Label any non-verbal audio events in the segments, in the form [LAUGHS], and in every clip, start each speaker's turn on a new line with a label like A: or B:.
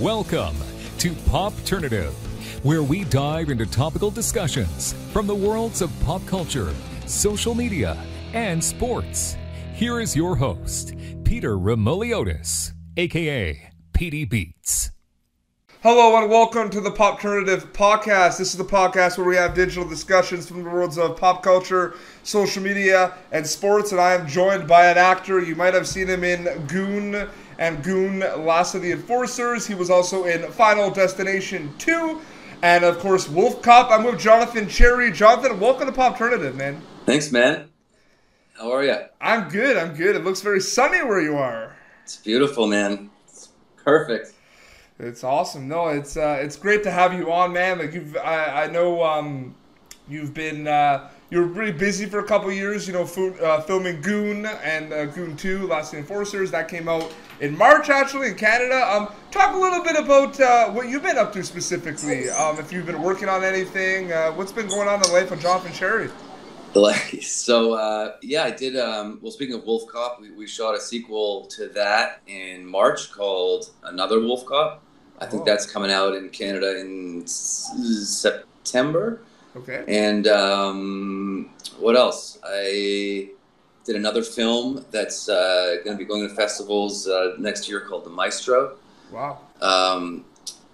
A: Welcome to Popternative, where we dive into topical discussions from the worlds of pop culture, social media, and sports. Here is your host, Peter Remoliotis, aka Petey Beats.
B: Hello and welcome to the Popternative podcast. This is the podcast where we have digital discussions from the worlds of pop culture, social media, and sports. And I am joined by an actor. You might have seen him in Goon and Goon Last of the Enforcers. He was also in Final Destination 2. And of course, Wolf Cop. I'm with Jonathan Cherry. Jonathan, welcome to Pop Alternative, man.
C: Thanks, man. How are you?
B: I'm good. I'm good. It looks very sunny where you are.
C: It's beautiful, man. It's perfect.
B: It's awesome. No, it's uh, it's great to have you on, man. Like you've, I, I know um, you've been uh, you were pretty busy for a couple years. You know, uh, filming Goon and uh, Goon Two, Last of the Enforcers. That came out in March, actually, in Canada. Um, talk a little bit about uh, what you've been up to specifically. Um, if you've been working on anything, uh, what's been going on in the life of Jonathan Cherry?
C: Like, so uh, yeah, I did. Um, well, speaking of Wolf Cop, we, we shot a sequel to that in March called Another Wolf Cop. I think
B: Oh.
C: that's coming out in Canada in s- September.
B: Okay.
C: And um, what else? I did another film that's uh, going to be going to festivals uh, next year called The Maestro.
B: Wow.
C: um,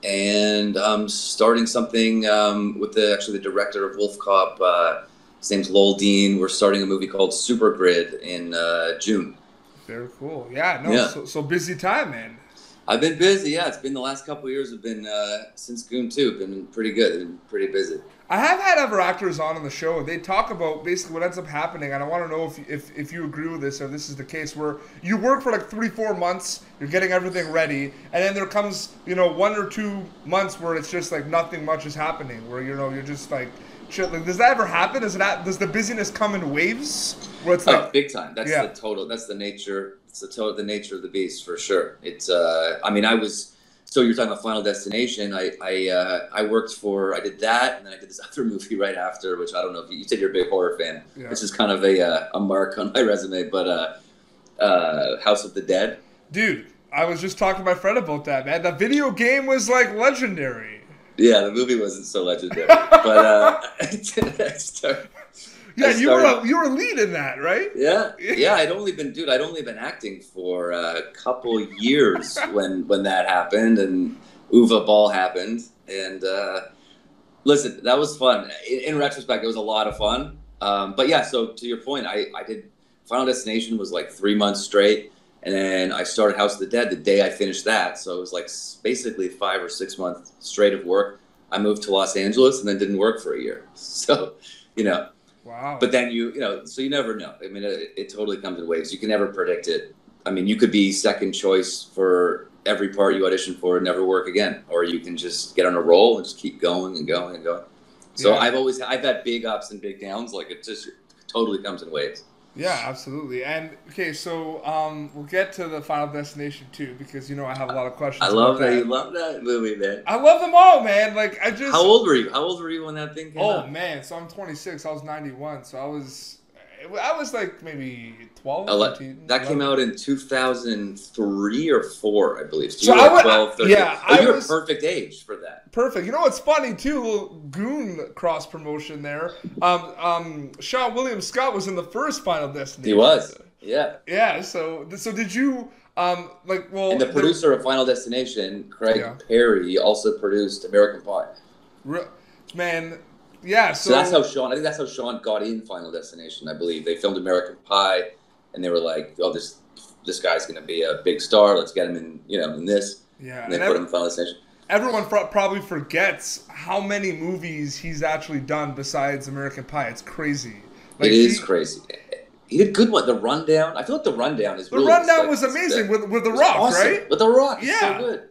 C: and I'm starting something um, with the actually the director of Wolf Cop. Uh, his name's Lowell Dean. We're starting a movie called Super Grid in uh, June.
B: Very cool. Yeah. No.
C: Yeah.
B: So, so busy time, man.
C: I've been busy. Yeah, it's been the last couple of years. Have been uh, since Goon Two. Been pretty good. Been pretty busy.
B: I have had other actors on on the show. and They talk about basically what ends up happening, and I want to know if, if if you agree with this or this is the case where you work for like three four months, you're getting everything ready, and then there comes you know one or two months where it's just like nothing much is happening, where you know you're just like. Shit, like, does that ever happen? Does that does the busyness come in waves? Where it's
C: Oh, big time. That's
B: Yeah.
C: the total. That's the nature. It's the total. The nature of the beast for sure. It's. Uh, I mean, I was. So you're talking about Final Destination. I I uh, I worked for. I did that, and then I did this [LAUGHS] other movie right after, which I don't know if you, you said you're a big horror fan,
B: Yeah.
C: which is kind of a uh, a mark on my resume. But uh, uh, House of the Dead.
B: dude, I was just talking to my friend about that, man. The video game was like legendary.
C: Yeah, the movie wasn't so legendary, but uh, [LAUGHS] I started-
B: Yeah,
C: I
B: you were a, you were a lead in that, right? [LAUGHS]
C: Yeah, yeah. I'd only been, dude. I'd only been acting for a couple years [LAUGHS] when when that happened, and Uwe Boll happened. And uh, listen, that was fun. In, in retrospect, it was a lot of fun. Um, but yeah, so to your point, I I did Final Destination was like three months straight, and then I started House of the Dead the day I finished that. So it was like basically five or six months straight of work. I moved to Los Angeles and then didn't work for a year. [LAUGHS] So, you know,
B: Wow.
C: but then you, you know, so you never know. I mean, it, it totally comes in waves. You can never predict it. I mean, you could be second choice for every part you audition for and never work again, or you can just get on a roll and just keep going and going and going. So
B: Yeah.
C: I've always, I've had big ups and big downs. Like it just totally comes in waves.
B: Yeah, absolutely. And okay, so um, we'll get to the Final Destination too because you know I have a lot of questions.
C: I love
B: about
C: that you love that movie, man.
B: I love them all, man. Like I just.
C: How old were you? How old were you when that thing came
B: Oh
C: out?
B: man, so I'm 26. I was 91, so I was. I was like maybe 12.
C: Ele-
B: 13,
C: that came out in 2003 or 4, I believe.
B: So
C: you
B: I
C: were
B: wa-
C: 12, 13.
B: yeah,
C: Oh,
B: I
C: you were
B: was-
C: perfect age for that.
B: Perfect. You know what's funny too? Little goon cross promotion there. Um, um, Seann William Scott was in the first Final Destination.
C: He was. Yeah.
B: Yeah. So, so did you? Um, like, well,
C: And the
B: the-
C: producer of Final Destination, Craig
B: Yeah.
C: Perry, also produced American Pie.
B: Re- man, yeah. So,
C: So, that's how Seann. I think that's how Seann got in Final Destination. I believe they filmed American Pie, and they were like, "Oh, this this guy's going to be a big star. Let's get him in, you know, in this."
B: yeah.
C: And they
B: and
C: put him in Final Destination.
B: everyone pro- probably forgets how many movies he's actually done besides American Pie. It's crazy.
C: it is
B: he-
C: crazy. He did good one. The Rundown. I feel like the Rundown is
B: The
C: really
B: rundown
C: like-
B: was amazing with with The Rock,
C: awesome.
B: right?
C: With the Rock,
B: Yeah.
C: so good.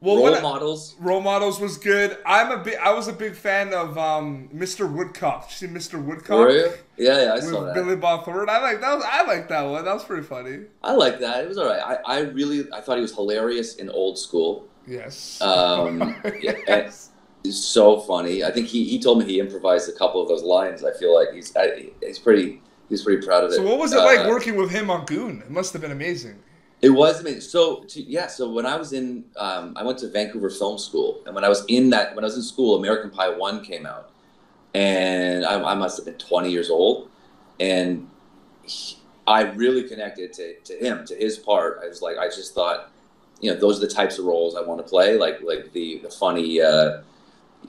B: Well,
C: Role
B: when I-
C: models.
B: Role models was good. I'm a big. I was a big fan of um, Mr. Woodcock. Did you see Mr. Woodcock?
C: Were you? Yeah, yeah, I saw that.
B: Billy Bob Thornton. I like that. Was, I like that one. That was pretty funny.
C: I like that. It was all right. I, I really, I thought he was hilarious in Old School.
B: Yes.
C: Um, [LAUGHS]
B: yes.
C: He's so funny. I think he, he told me he improvised a couple of those lines. I feel like he's I, he's pretty he's pretty proud of it.
B: So what was it
C: Uh,
B: like working with him on Goon? It must have been amazing.
C: It was amazing. So to, yeah, so when I was in, um, I went to Vancouver Film School, and when I was in that, when I was in school, American Pie One came out, and I, I must have been 20 years old, and he, I really connected to, to him, to his part. I was like, I just thought, you know, those are the types of roles I want to play, like like the the funny, uh,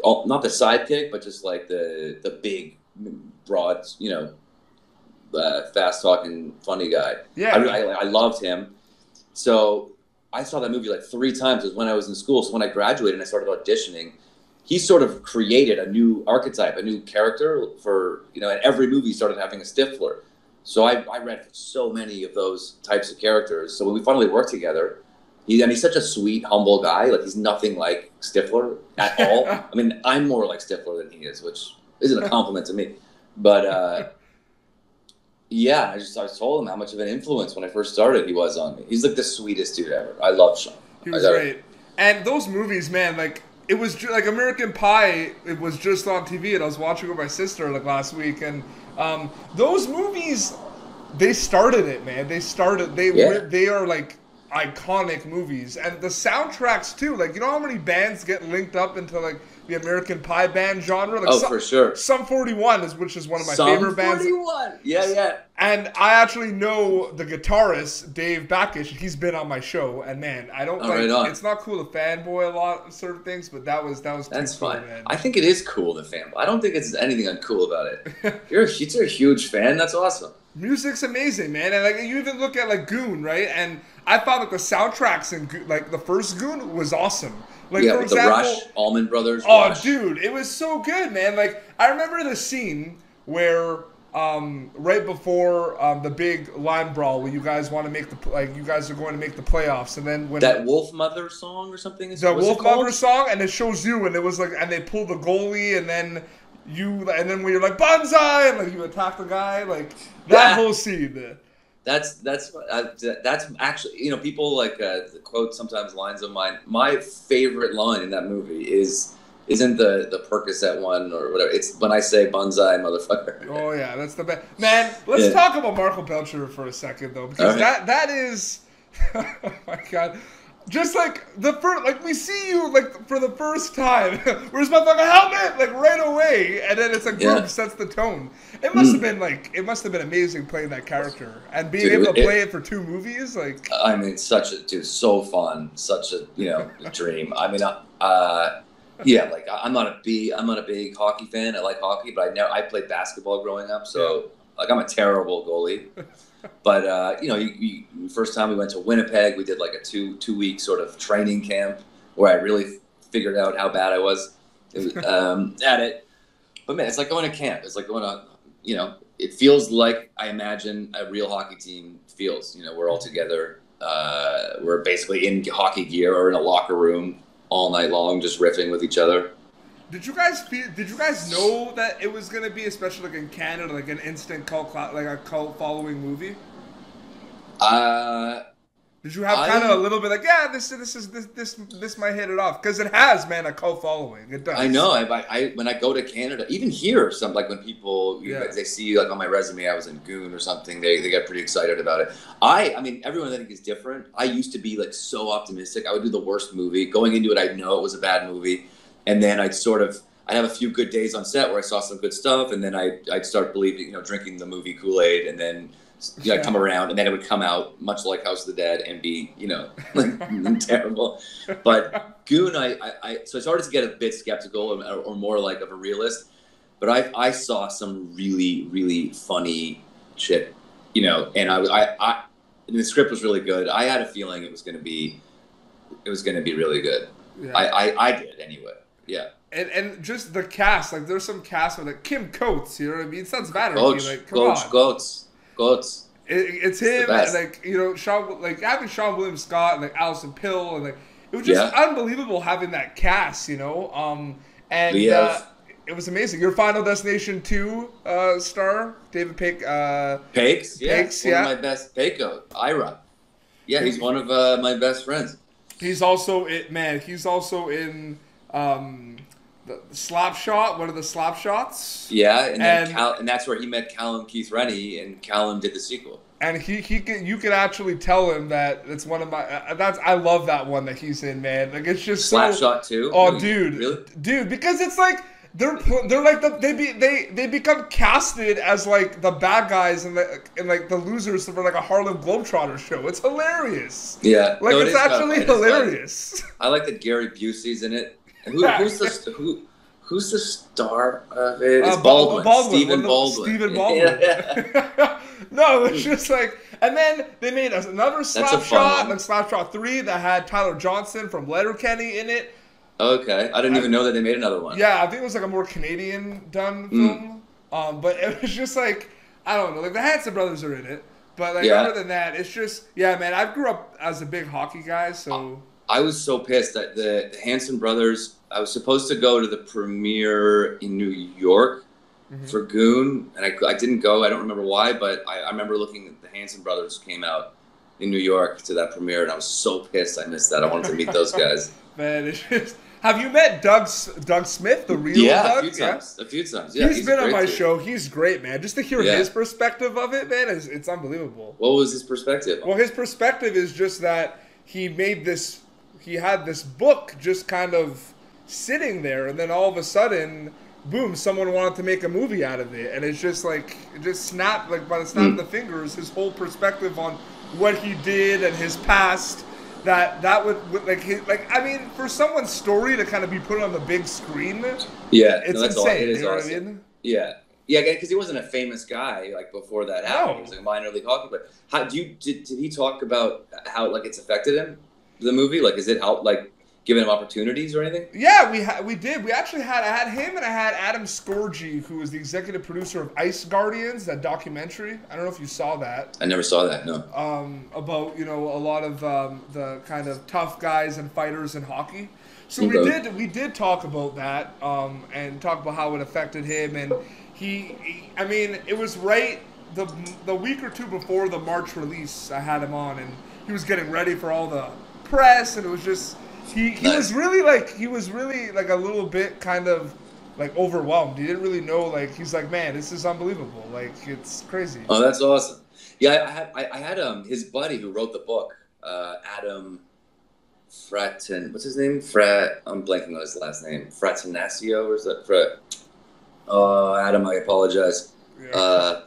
C: not the sidekick, but just like the the big, broad, you know, uh, fast talking, funny guy.
B: Yeah,
C: I, I, I loved him. So I saw that movie like three times. It was when I was in school. So when I graduated and I started auditioning, he sort of created a new archetype, a new character for you know. And every movie started having a Stifler. So I, I read so many of those types of characters. So when we finally worked together, he and he's such a sweet, humble guy. Like he's nothing like Stifler at all. [LAUGHS] I mean, I'm more like Stifler than he is, which isn't a compliment to me. But uh, yeah, I just I told him how much of an influence when I first started he was on me. He's like the sweetest dude ever. I love Seann.
B: He was great. And those movies, man, like it was ju- like American Pie. It was just on TV, and I was watching with my sister like last week, and um, those movies, they started it, man. They started. They
C: Yeah.
B: they are like iconic movies, and the soundtracks too. Like you know how many bands get linked up into like the American Pie band genre? Like
C: Oh,
B: Sum-
C: for sure.
B: Sum Forty One is which is one of my
C: Sum
B: favorite bands.
C: 41. Yeah, yeah.
B: And I actually know the guitarist Dave Baksh. He's been on my show, and man, I don't
C: Oh,
B: like.
C: right.
B: It's not cool to fanboy a lot of certain things, but that was that was
C: That's
B: cool,
C: fine.
B: man.
C: I think it is cool to fanboy. I don't think it's anything uncool about it. [LAUGHS] You're a, you're a huge fan. That's awesome.
B: Music's amazing, man, and like you even look at like Goon, right? And I thought like the soundtracks in Goon, like the first Goon was awesome. Like
C: yeah,
B: for example,
C: the Rush, Allman Brothers.
B: Oh,
C: Rush.
B: dude, it was so good, man. Like I remember the scene where um, right before um, the big line brawl, where you guys want to make the like you guys are going to make the playoffs, and then when
C: That Wolf Mother song or something. Is
B: the Wolf? Mother song, and it shows you, and it was like, and they pull the goalie, and then you, and then when you're like bonsai, and like you attack the guy, like that whole scene.
C: That's that's uh, that's actually you know people like uh, quote sometimes lines of mine. My favorite line in that movie is isn't the the Percocet one or whatever. It's when I say bonsai, motherfucker.
B: Oh yeah, that's the best. Man, let's
C: Yeah.
B: talk about Marco Belchior for a second though, because
C: Alright.
B: that that is, [LAUGHS] oh my god, just like the first, like we see you like for the first time. [LAUGHS] Where's my fucking helmet? Like right away, and then it's like boom,
C: Yeah.
B: sets the tone. It must have
C: Mm.
B: been like it must have been amazing playing that character and being
C: Dude,
B: able to
C: it-
B: play it for two movies. Like
C: I mean, such a dude, so fun, such a you know [LAUGHS] dream. I mean, uh, yeah, like I'm not a big I'm not a big hockey fan. I like hockey, but I know I played basketball growing up, so like I'm a terrible goalie. [LAUGHS] But uh, you know, you, you, first time we went to Winnipeg, we did like a two two week sort of training camp where I really figured out how bad I was was, [LAUGHS] um, at it. But man, it's like going to camp. It's like going to you know, it feels like I imagine a real hockey team feels. You know, we're all together. Uh, we're basically in hockey gear or in a locker room all night long, just riffing with each other.
B: Did you guys feel? Did you guys know that it was gonna be, especially like in Canada, like an instant cult, like a cult following movie?
C: Uh,
B: Did you have kind of a little bit like, yeah, this this is this this this might hit it off because it has, man, a cult following. It does.
C: I know. I, I, I when I go to Canada, even here, some like when people you
B: Yeah.
C: know, they see like on my resume I was in Goon or something, they, they get pretty excited about it. I I mean everyone I think is different. I used to be like so optimistic. I would do the worst movie. Going into it, I'd know it was a bad movie, and then I'd sort of I'd have a few good days on set where I saw some good stuff, and then I I'd start believing you know drinking the movie Kool Aid, and then. You know, I'd come around, and then it would come out much like House of the Dead and be, you know, like [LAUGHS] terrible. But Goon, I, I, I so I started to get a bit skeptical or, or more like of a realist. But I, I saw some really, really funny shit, you know, and I, I, I the script was really good. I had a feeling it was going to be, it was going to be really good.
B: Yeah.
C: I, I, I did anyway. Yeah.
B: and and just the cast, like there's some cast with like Kim Coates, you know what I mean? Sounds bad,
C: Coach,
B: like come
C: Coach,
B: on.
C: Goats, Goats.
B: It, it's him, and like you know, Seann, like having Seann William Scott and like Allison Pill, and like it was just
C: Yeah.
B: unbelievable having that cast, you know. Um, and uh, it was amazing. Your Final Destination two uh, star, David Pick. Uh,
C: Pakes, yeah,
B: Pakes,
C: one
B: yeah.
C: of my best. Pako, Ira. Yeah, he's one of uh, my best friends.
B: he's also it, man. He's also in um, the Slap Shot, one of the Slap Shots.
C: Yeah, and then
B: And-
C: Cal, and that's where he met Callum Keith Rennie, and Callum did the sequel.
B: and he he could, you could actually tell him that it's one of my uh, that's I love that one that he's in, man. Like it's just
C: Slap
B: so.
C: shot too.
B: Oh,
C: Really?
B: dude,
C: Really?
B: dude, because it's like they're they're like the they be they they become casted as like the bad guys and the and like the losers for like a Harlem Globetrotter show. It's hilarious.
C: Yeah.
B: Like
C: No,
B: it's
C: tough.
B: actually
C: It
B: hilarious.
C: I like that Gary Busey's in it. Who, who's the [LAUGHS] who? Who's the star of it? It's
B: Uh, Bal-
C: Baldwin. Stephen Baldwin.
B: Stephen Baldwin.
C: Yeah. [LAUGHS] [LAUGHS]
B: no, it's just like, and then they made us another slap shot,
C: one.
B: like slap shot three that had Tyler Johnson from Letterkenny in it.
C: okay. I didn't even know that they made another one.
B: Yeah, I think it was like a more Canadian done
C: Hmm.
B: film. Um, but it was just like I don't know, like the Hanson brothers are in it. But like
C: Yeah.
B: other than that, it's just yeah, man. I grew up as a big hockey guy, so
C: I was so pissed that the, the Hanson brothers. I was supposed to go to the premiere in New York
B: Mm-hmm.
C: for Goon, and I, I didn't go. I don't remember why, but I, I remember looking at the Hanson brothers came out in New York to that premiere, and I was so pissed I missed that. I wanted to meet those guys. [LAUGHS]
B: man, it's just. Have you met Doug Doug Smith, the real
C: yeah,
B: Doug?
C: a few times. A few times. Yeah,
B: he's been on my
C: dude.
B: show. He's great, man. Just to hear
C: Yeah.
B: his perspective of it, man, is it's unbelievable.
C: What was his perspective?
B: Well, his perspective is just that he made this, he had this book just kind of sitting there, and then all of a sudden, boom, someone wanted to make a movie out of it, and it's just like, it just snapped, like by the snap of hmm. the fingers, his whole perspective on what he did and his past. That that would, like his, like I mean for someone's story to kind of be put on the big screen,
C: yeah,
B: it's
C: no, all,
B: insane.
C: it is
B: you know
C: awesome.
B: what I mean?
C: Yeah, yeah, because he wasn't a famous guy like before that happened.
B: No.
C: He was like a minor league hockey player. How do you did, did he talk about how like it's affected him? The movie, like, is it help like giving him opportunities or anything?
B: Yeah, we ha- we did. We actually had I had him and I had Adam Scorgie, who was the executive producer of Ice Guardians, that documentary. I don't know if you saw that.
C: I never saw that. No.
B: Um, about you know a lot of um, the kind of tough guys and fighters in hockey. So we did we did talk about that um, and talk about how it affected him and he, he I mean it was right the the week or two before the March release I had him on and he was getting ready for all the press and it was just he, he was really like he was really like a little bit kind of like overwhelmed. He didn't really know like he's like man this is unbelievable like it's crazy.
C: Oh, that's awesome. Yeah, I, I had I, I had um his buddy who wrote the book, uh, Adam Fratton. What's his name? Frat. I'm blanking on his last name. Fratinasio or is that Frat? Oh, Adam, I apologize.
B: Yeah.
C: Uh,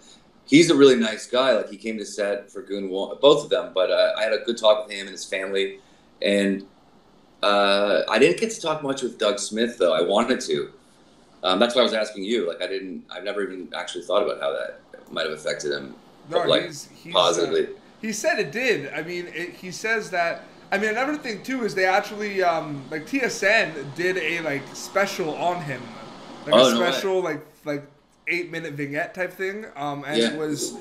C: he's a really nice guy. Like he came to set for Goon both of them. But uh, I had a good talk with him and his family, and uh, I didn't get to talk much with Doug Smith though. I wanted to. Um, that's why I was asking you. Like I didn't. I've never even actually thought about how that might have affected him.
B: No,
C: like
B: he's, he's,
C: positively.
B: uh, he said it did. I mean, it, he says that. I mean, another thing too is they actually um, like TSN did a like special on him, like
C: Oh,
B: a
C: no way.
B: special like like eight minute vignette type thing. Um, and it was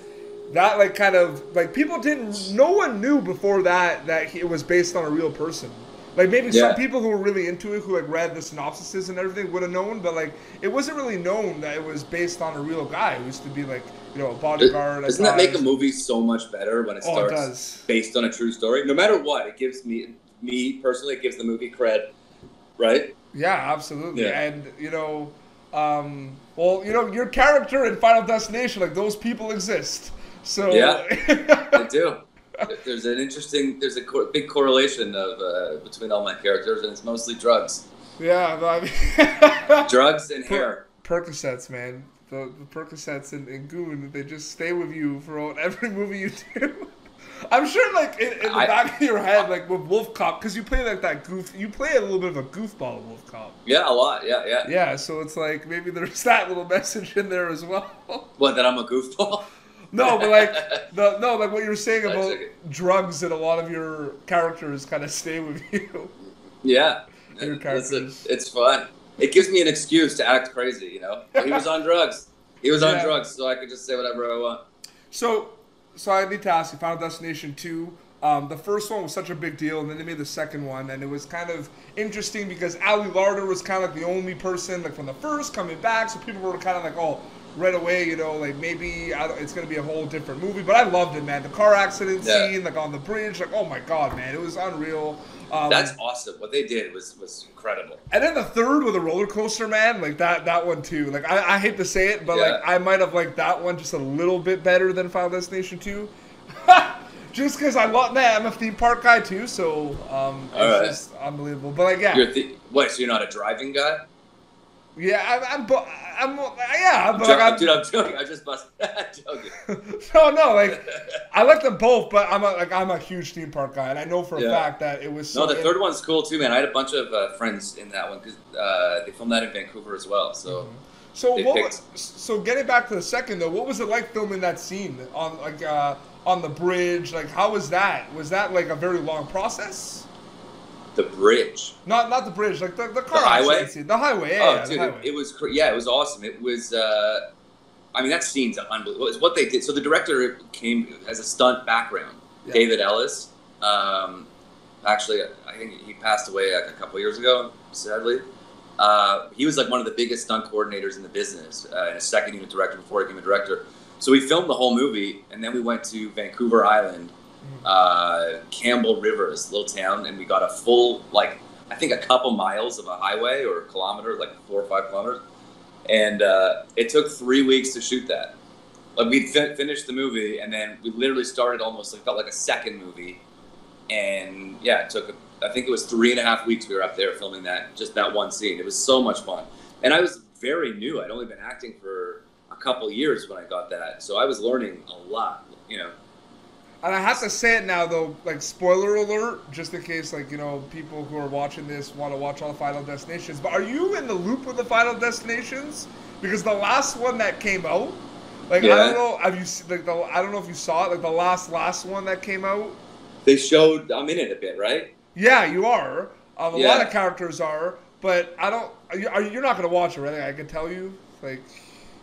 B: that like kind of like people didn't. No one knew before that that it was based on a real person. Like maybe
C: Yeah.
B: some people who were really into it, who like read the synopsises and everything, would have known, but like it wasn't really known that it was based on a real guy who used to be like you know a bodyguard.
C: Doesn't that make a movie so much better when it
B: Oh,
C: starts based on a true story? No matter what, it gives me me personally, it gives the movie cred, right?
B: Yeah, absolutely.
C: Yeah.
B: And you know, um, well, you know, your character in Final Destination, like those people exist. So
C: Yeah. [LAUGHS] I do. There's an interesting, there's a co- big correlation of uh, between all my characters, and it's mostly drugs,
B: yeah, I mean, [LAUGHS]
C: drugs and hair.
B: Percocets, man. The, the Percocets in, in Goon, they just stay with you for all- every movie you do. [LAUGHS] I'm sure, like in, in the
C: I-
B: back of your head, like with Wolf Cop, because you play like that goof. You play a little bit of a goofball Wolf Cop.
C: Yeah, a lot. Yeah, yeah.
B: Yeah, so it's like maybe there's that little message in there as well.
C: What? That I'm a goofball?
B: No, but like [LAUGHS] the no, like what you were saying about
C: okay.
B: drugs and a lot of your characters kind of stay with [LAUGHS] you.
C: Yeah.
B: Your
C: It's,
B: characters.
C: it's fun. It gives me an excuse to act crazy. You know, he was on drugs. He was on drugs, so I could just say whatever I want.
B: So, so I need to ask you, Final Destination two. Um, the first one was such a big deal, and then they made the second one, and it was kind of interesting because Ali Larter was kind of like the only person like from the first coming back, so people were kind of like, oh, right away, you know, like maybe it's gonna be a whole different movie. But I loved it, man. The car accident
C: Yeah.
B: scene, like on the bridge, like oh my god, man, it was unreal. Um,
C: That's awesome. What they did was was incredible.
B: And then the third with the roller coaster, man, like that that one too. Like I, I hate to say it, but
C: Yeah.
B: like I might have liked that one just a little bit better than Final Destination Two. [LAUGHS] just because I love man, I'm a theme park guy too, so um, it's
C: Alright.
B: just unbelievable. But like, yeah,
C: You're th- what? So you're not a driving guy?
B: Yeah, I'm, I'm, bu- I'm, yeah, but
C: Jo-
B: like, I'm,
C: Dude, I'm joking. I just busted. [LAUGHS] I'm joking. [LAUGHS]
B: no, no, like I like them both, but I'm a, like I'm a huge theme park guy, and I know for a fact that it was so
C: No, the
B: in-
C: third one's cool too, man. I had a bunch of uh, friends in that one because uh, they filmed that in Vancouver as well. So
B: So what?
C: picked-
B: so getting back to the second though, what was it like filming that scene on like uh, on the bridge? Like how was that? Was that like a very long process?
C: The bridge.
B: Not not the bridge, like the the car
C: The highway?
B: The highway, yeah,
C: oh,
B: yeah,
C: dude,
B: highway.
C: it, it was yeah, it was awesome. It was. Uh, I mean, that scene's unbelievable. It's what they did. So the director came as a stunt background.
B: Yeah.
C: David Ellis. Um, actually, I think he passed away like a couple years ago. Sadly, uh, he was like one of the biggest stunt coordinators in the business uh, and a second unit director before he became a director. So we filmed the whole movie, and then we went to Vancouver Island, uh, Campbell River, this little town, and we got a full like I think a couple miles of a highway or a kilometer, like four or five kilometers, and uh, it took three weeks to shoot that. Like we fin- finished the movie, and then we literally started almost like felt like a second movie, and yeah, it took I think it was three and a half weeks we were up there filming that just that one scene. It was so much fun, and I was very new. I'd only been acting for a couple years when I got that, so I was learning a lot. You know,
B: And I have to say it now though, like spoiler alert, just in case like you know people who are watching this want to watch all the Final Destinations. But are you in the loop with the Final Destinations? Because the last one that came out, like I don't know, have you like the I don't know if you saw it, like the last last one that came out.
C: they showed I'm in it a bit, right?
B: Yeah, you are. Um, a lot of characters are, but I don't. Are you, are you, you're not gonna watch it, right? I can tell you, like.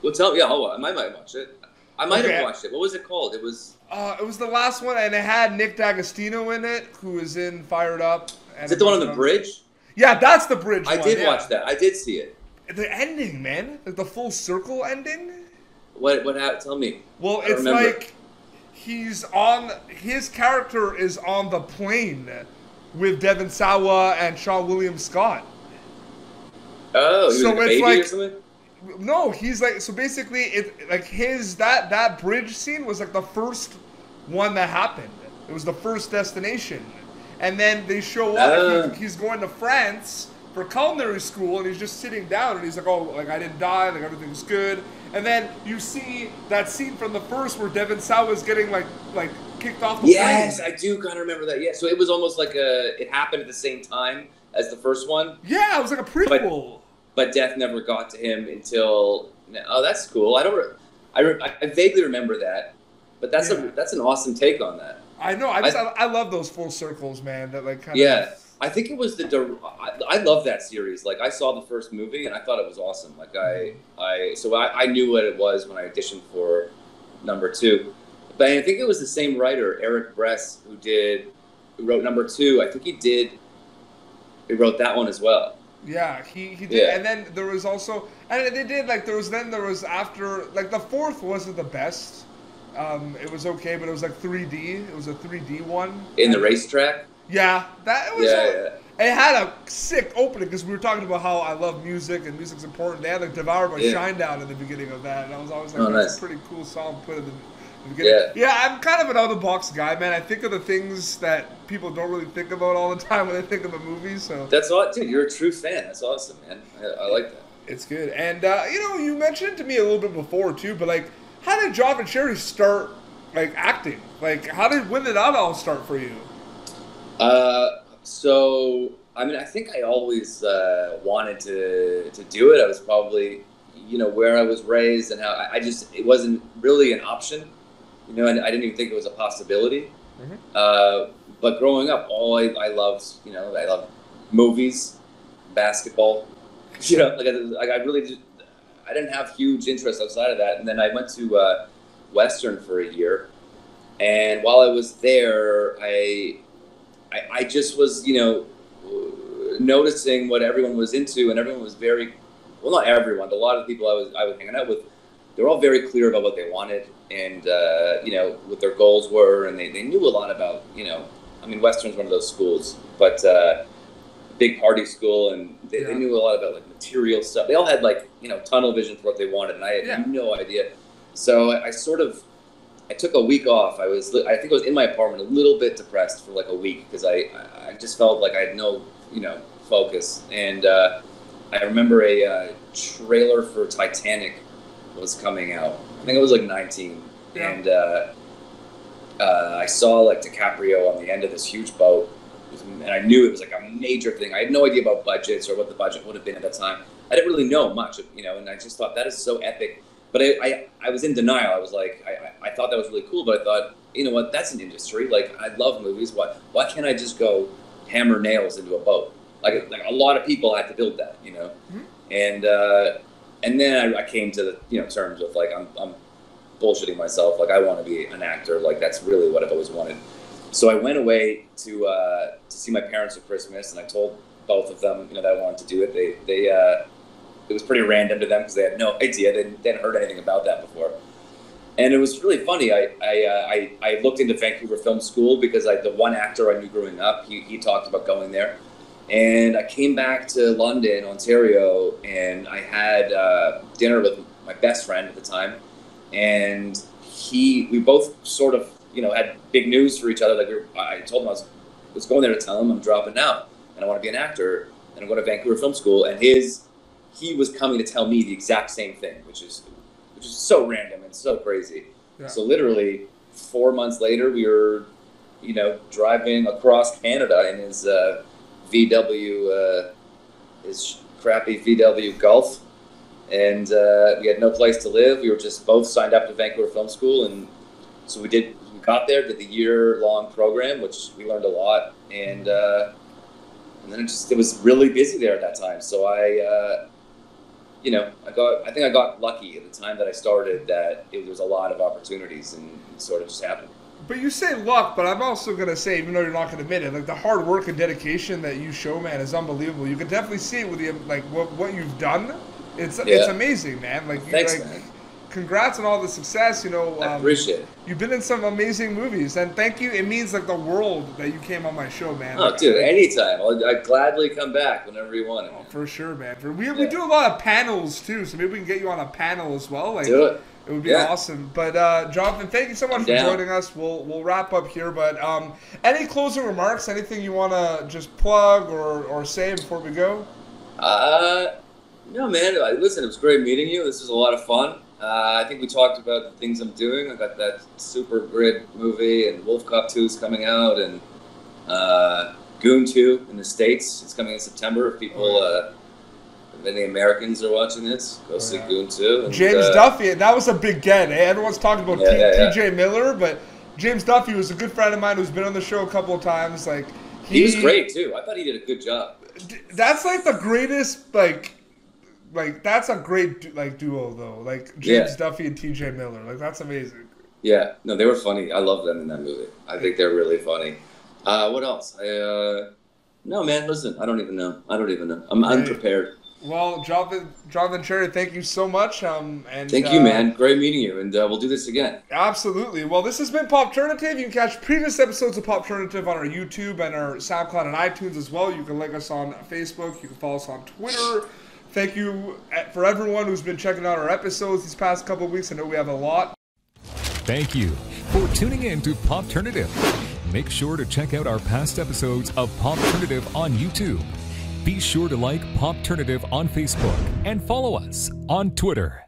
C: Well, tell yeah, oh, I might might watch it. I might
B: Okay.
C: have watched it. What was it called? It was.
B: Uh, it was the last one, and it had Nick D'Agostino in it, who was in Fired Up. And
C: Is it the one on the bridge?
B: Yeah, that's the bridge.
C: I
B: one,
C: did
B: yeah.
C: watch that. I did see it.
B: The ending, man, the full circle ending.
C: What what happened? Tell me.
B: Well, it's
C: remember.
B: like he's on. His character is on the plane with Devon Sawa and Seann William Scott.
C: Oh,
B: So it's like-. No, he's like so basically it like his that that bridge scene was like the first one that happened. It was the first destination. And then they show up
C: Ah.
B: he- he's going to France for culinary school and he's just sitting down and he's like, "Oh, like I didn't die, like everything's good." And then you see that scene from the first where Devin Devon Sawa's getting like like kicked off the
C: Yes,
B: plane.
C: I do kind of remember that. Yeah, so it was almost like a. It happened at the same time as the first one,
B: Yeah, it was like a prequel.
C: but death never got to him until. Oh, that's cool. I don't. I, re- I vaguely remember that, but that's
B: Yeah.
C: a that's an awesome take on that.
B: I know. I just I,
C: I-
B: I love those full circles, man. That like kind
C: Yeah,
B: of
C: I think it was the. I, I love that series. Like I saw the first movie and I thought it was awesome. Like I, I so I, I knew what it was when I auditioned for number two, but I think it was the same writer Eric Bress who did, who wrote number two. I think he did. He wrote that one as well.
B: Yeah, he, he did,
C: Yeah.
B: and then there was also, and they did like there was then there was after like the fourth wasn't the best. Um, it was okay, but it was like 3D. It was a 3D one.
C: In the racetrack.
B: Yeah, that was.
C: Yeah,
B: a-
C: yeah.
B: It had a sick opening because we were talking about how I love music and music's important. They had like Devour by
C: Yeah.
B: Shinedown in the beginning of that, and I was always like,
C: Oh,
B: that's
C: nice.
B: a pretty cool song put in the.
C: Yeah.
B: yeah, I'm kind of an out of the box guy, man. I think of the things that people don't really think about all the [LAUGHS] time when they think of a movie. So
C: That's all, dude. You're a true fan. That's awesome, man. I, I like that.
B: It's good. And uh, you know, you mentioned to me a little bit before too, but like, how did Jonathan Cherry start like acting? Like, how did when did that all start for you?
C: Uh, so I mean, I think I always uh, wanted to to do it. I was probably, you know, where I was raised and how I, I just it wasn't really an option. You know, and I didn't even think it was a possibility.
B: Mhm.
C: Uh, but growing up, all I, I loved, you know, I loved movies, basketball. [LAUGHS] You know, like I, like I really just, I didn't have huge interest outside of that. And then I went to uh, Western for a year, and while I was there, I I, I just was, you know, noticing what everyone was into, and everyone was very, well, not everyone, but a lot of the people I was I was hanging out with, they were all very clear about what they wanted, and uh, you know what their goals were, and they, they knew a lot about, you know, I mean, Western's one of those schools, but uh, big party school, and they, they knew a lot about like material stuff. They all had like, you know, tunnel vision for what they wanted, and I had
B: Yeah.
C: no idea. So I, I sort of I took a week off. I was I think I was in my apartment a little bit depressed for like a week because I I just felt like I had no you know focus and uh, I remember a uh, trailer for Titanic was coming out. I think it was like 19
B: Yeah.
C: and uh, uh, I saw like DiCaprio on the end of this huge boat and I knew it was like a major thing. I had no idea about budgets or what the budget would have been at that time. I didn't really know much, you know, and I just thought that is so epic. But I, I, I was in denial. I was like, I, I thought that was really cool, but I thought, you know what, that's an industry. Like, I love movies. Why, why can't I just go hammer nails into a boat? Like, like a lot of people had to build that, you know.
B: Mhm.
C: And uh, and then I, I came to the you know terms with like I'm, I'm bullshitting myself. Like I want to be an actor. Like that's really what I've always wanted. So I went away to uh, to see my parents for Christmas, and I told both of them, you know, that I wanted to do it. They they uh, it was pretty random to them because they had no idea. They, they hadn't heard anything about that before. And it was really funny. I I, uh, I I looked into Vancouver Film School because I, the one actor I knew growing up, he, he talked about going there. And I came back to London, Ontario, and I had uh, dinner with my best friend at the time. And he, we both sort of, you know, had big news for each other. Like we were, I told him I was, was going there to tell him I'm dropping out and I want to be an actor and I'm going to Vancouver Film School. And his, he was coming to tell me the exact same thing, which is, which is so random and so crazy.
B: Yeah.
C: So literally four months later, we were, you know, driving across Canada in his uh, VW, uh, his crappy VW Golf, and uh, we had no place to live. We were just both signed up to Vancouver Film School, and so we did. We got there, did the year-long program, which we learned a lot, and uh, and then it just it was really busy there at that time. So I. Uh, you know, I got. I think I got lucky at the time that I started. That it, there was a lot of opportunities, and it sort of just happened.
B: But you say luck, but I'm also gonna say, even though you're not gonna admit it, like the hard work and dedication that you show, man, is unbelievable. You can definitely see it with the like what what you've done. It's it's amazing, man. Like,
C: Thanks,
B: like
C: man.
B: congrats on all the success. You know,
C: I
B: um,
C: appreciate it.
B: you've been in some amazing movies, and thank you. It means like the world that you came on my show, man.
C: Oh, dude, anytime. I'll, I'd gladly come back whenever you want it.
B: Oh, for sure, man. For, we, we do a lot of panels too, so maybe we can get you on a panel as well. Like,
C: Do it.
B: It would be
C: Yeah.
B: awesome. But uh, Jonathan, thank you so much
C: I'm
B: for
C: down.
B: joining us. We'll we'll wrap up here. But um, any closing remarks? Anything you want to just plug or, or say before we go?
C: Uh, no, man. Listen, it was great meeting you. This was a lot of fun. Uh, I think we talked about the things I'm doing. I got that Super Grid movie, and Wolf Cop 2 is coming out, and uh, Goon 2 in the States. It's coming in September. If people, uh, if any Americans are watching this, go see. Goon 2. And,
B: James
C: uh,
B: Duffy. That was a big get. Eh? Everyone's talking about
C: Yeah,
B: T-
C: yeah, yeah.
B: T.J. Miller, but James Duffy was a good friend of mine who's been on the show a couple of times. Like
C: He was great, too. I thought he did a good job.
B: That's like the greatest like. Like that's a great like duo though, like James
C: Yeah.
B: Duffy and T.J. Miller, like that's amazing.
C: Yeah, no, they were funny. I love them in that movie. I think they're really funny. Uh, what else? I, uh, no, man, listen, I don't even know. I don't even know. I'm
B: Right.
C: unprepared.
B: Well, Jonathan, Jonathan Cherry, thank you so much. Um, and
C: Thank you,
B: uh,
C: man. Great meeting you, and uh, we'll do this again.
B: Absolutely. Well, this has been Pop Alternative. You can catch previous episodes of Pop Alternative on our YouTube and our SoundCloud and iTunes as well. You can like us on Facebook. You can follow us on Twitter. Thank you uh, for everyone who's been checking out our episodes these past couple of weeks. I know we have a lot.
A: Thank you for tuning in to Popternative. Make sure to check out our past episodes of Popternative on YouTube. Be sure to like Popternative on Facebook and follow us on Twitter.